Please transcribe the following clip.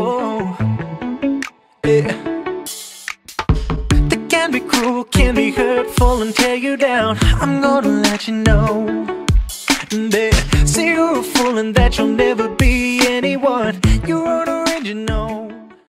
oh. They can be cruel, can be hurtful and tear you down. I'm gonna let you know. They say you're a fool and that you'll never be anyone. You're an original.